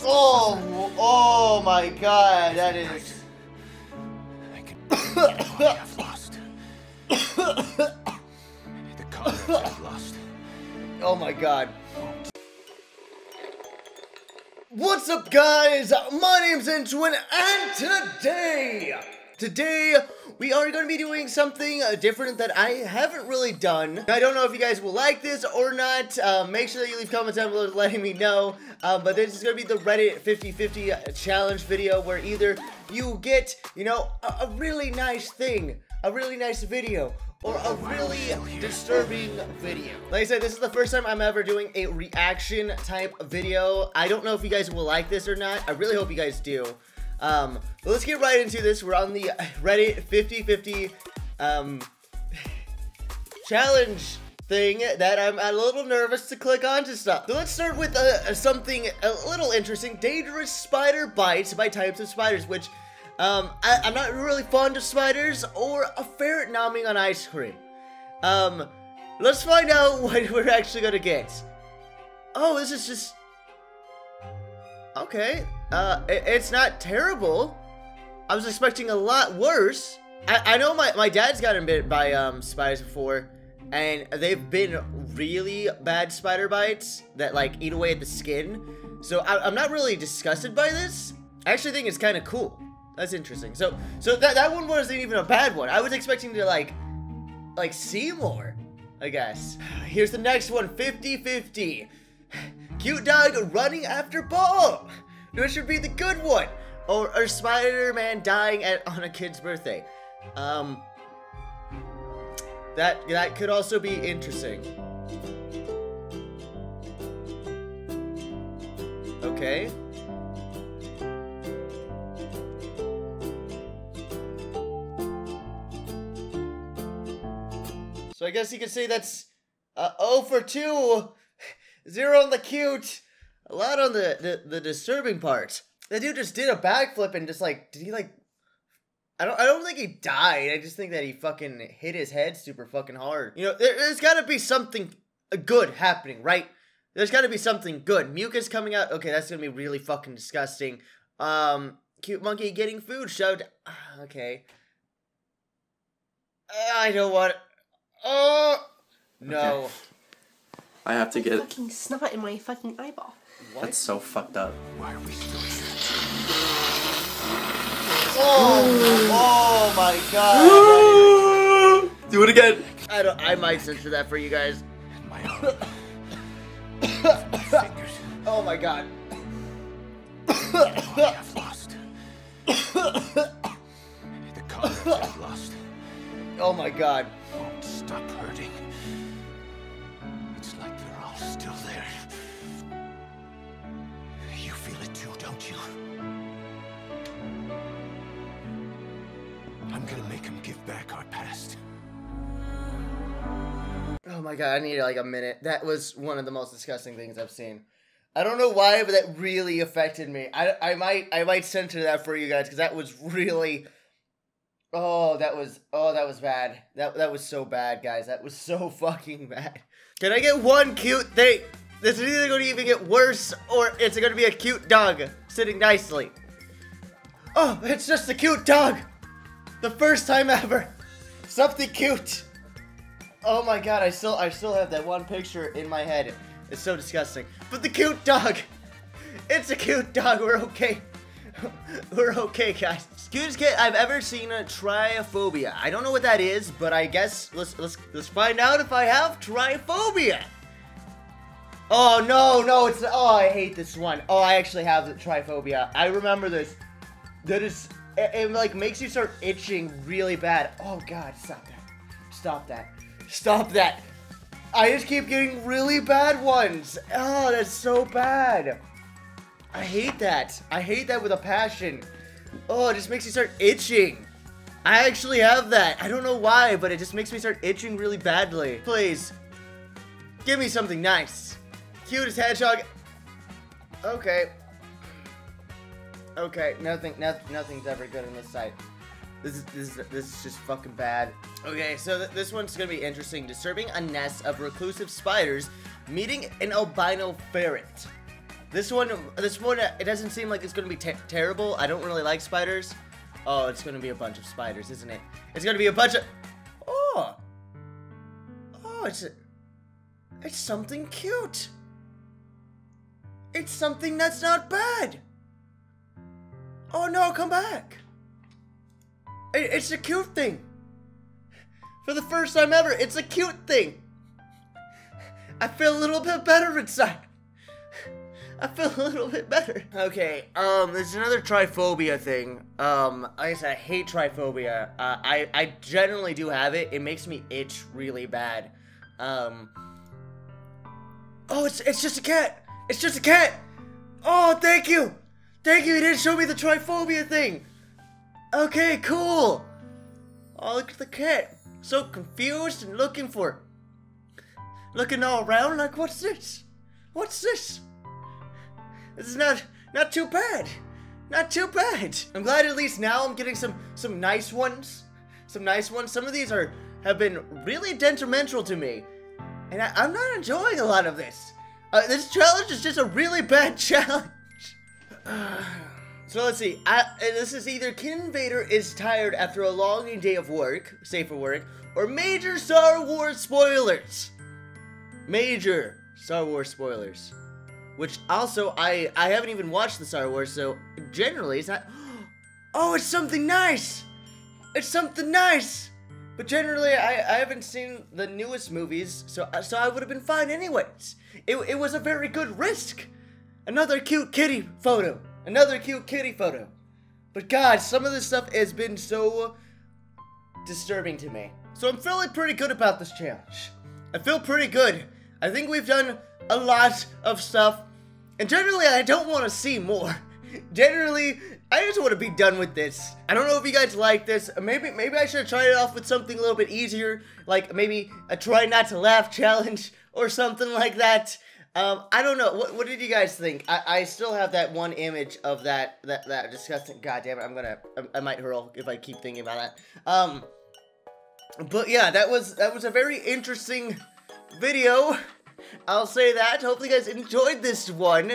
Oh, oh my god, that is. I can have lost. the colors I've lost. Oh my god. What's up guys? My name's Entoan and today, today we are going to be doing something uh, different that I haven't really done. I don't know if you guys will like this or not. Uh, make sure that you leave comments down below letting me know. Uh, but this is going to be the Reddit 50-50 challenge video where either you get, you know, a, a really nice thing, a really nice video, or a really disturbing video. Like I said, this is the first time I'm ever doing a reaction type video. I don't know if you guys will like this or not. I really hope you guys do. Um, let's get right into this. We're on the Reddit 50-50 um, challenge thing that I'm a little nervous to click on to stuff. So let's start with uh, something a little interesting. Dangerous spider bites by types of spiders, which um, I, am not really fond of spiders or a ferret nomming on ice cream. Um, let's find out what we're actually gonna get. Oh, this is just... Okay, uh, it, it's not terrible. I was expecting a lot worse. I, I know my, my dad's gotten bit by, um, spiders before, and they've been really bad spider bites that, like, eat away at the skin. So I, I'm not really disgusted by this. I actually think it's kind of cool. That's interesting. So, so that, that one wasn't even a bad one. I was expecting to, like, like, see more, I guess. Here's the next one, 50-50. Cute dog running after ball. Which should be the good one. Or, or Spider-Man dying at, on a kid's birthday. Um, that, that could also be interesting. Okay. So I guess you could say that's uh, 0 for 2, 0 on the cute, a lot on the, the, the disturbing part. The dude just did a backflip and just like, did he like, I don't, I don't think he died. I just think that he fucking hit his head super fucking hard. You know, there, there's gotta be something uh, good happening, right? There's gotta be something good. Mucus coming out, okay, that's gonna be really fucking disgusting. Um, cute monkey getting food shoved, ah, okay. Uh, I don't want Oh no. Okay. I have to get. fucking snot in my fucking eyeball. What? That's so fucked up. Why are we still here? Oh, oh my god. Do it again. I don't I might censor that for you guys. My fingers. Oh my god. I have lost. the colors I've lost. Oh my god. I'm gonna make him give back our past. Oh my god, I need like a minute. That was one of the most disgusting things I've seen. I don't know why, but that really affected me. I, I might I might censor that for you guys because that was really Oh, that was oh that was bad. That that was so bad, guys. That was so fucking bad. Can I get one cute thing? This is either gonna even get worse or it's gonna be a cute dog sitting nicely. Oh, it's just a cute dog. The first time ever. Something cute. Oh my god, I still I still have that one picture in my head. It's so disgusting. But the cute dog. It's a cute dog. We're okay. We're okay, guys. Cutest kid I've ever seen a triophobia. I don't know what that is, but I guess let's let's let's find out if I have triophobia. Oh no, no, it's oh I hate this one. Oh, I actually have the triphobia. I remember this. That is it, it like makes you start itching really bad. Oh god, stop that. Stop that. Stop that. I just keep getting really bad ones. Oh, that's so bad. I hate that. I hate that with a passion. Oh, it just makes you start itching. I actually have that. I don't know why, but it just makes me start itching really badly. Please, give me something nice. Cutest hedgehog. Okay. Okay, nothing, nothing, nothing's ever good on this site. This is, this is, this is just fucking bad. Okay, so th this one's gonna be interesting. Disturbing a nest of reclusive spiders meeting an albino ferret. This one, this one, uh, it doesn't seem like it's gonna be te- terrible. I don't really like spiders. Oh, it's gonna be a bunch of spiders, isn't it? It's gonna be a bunch of. Oh. Oh, it's a, it's something cute. It's something that's not bad. Oh no, come back. It, it's a cute thing. For the first time ever, it's a cute thing. I feel a little bit better inside. I feel a little bit better. Okay, um, there's another triphobia thing. Um, I said I hate triphobia. Uh, I I generally do have it. It makes me itch really bad. Um. Oh, it's it's just a cat. It's just a cat. Oh, thank you, thank you. he didn't show me the triphobia thing. Okay, cool. Oh, look at the cat. So confused and looking for. Looking all around like, what's this? What's this? This is not not too bad. Not too bad. I'm glad at least now I'm getting some some nice ones. Some nice ones. Some of these are have been really detrimental to me. And I, I'm not enjoying a lot of this. Uh, this challenge is just a really bad challenge. so let's see. I, this is either Kin Invader is tired after a long day of work, safe for work, or major Star Wars spoilers. Major Star Wars spoilers. Which also, I, I haven't even watched the Star Wars, so generally it's not. Oh, it's something nice! It's something nice! But generally, I, I haven't seen the newest movies, so, so I would have been fine anyways. It, it was a very good risk. Another cute kitty photo. Another cute kitty photo. But God, some of this stuff has been so disturbing to me. So I'm feeling pretty good about this challenge. I feel pretty good. I think we've done a lot of stuff. And generally, I don't want to see more. generally, I just want to be done with this. I don't know if you guys like this. Maybe maybe I should have tried it off with something a little bit easier, like maybe a try not to laugh challenge or something like that. Um, I don't know. What, what did you guys think? I, I still have that one image of that that that disgusting. God damn it! I'm gonna I, I might hurl if I keep thinking about that. Um, but yeah, that was that was a very interesting video. I'll say that. Hopefully you guys enjoyed this one.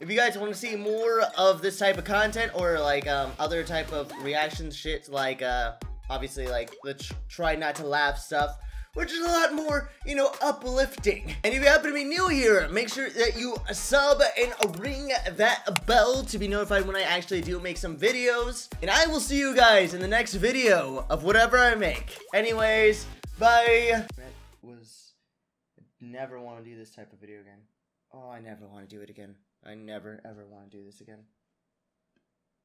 If you guys want to see more of this type of content or like um, other type of reaction shit like uh, obviously like the tr try not to laugh stuff, which is a lot more, you know, uplifting. And if you happen to be new here, make sure that you sub and ring that bell to be notified when I actually do make some videos. And I will see you guys in the next video of whatever I make. Anyways, bye. That was never want to do this type of video again. Oh, I never want to do it again. I never ever want to do this again.